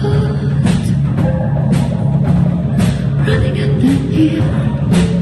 road, running get the hill.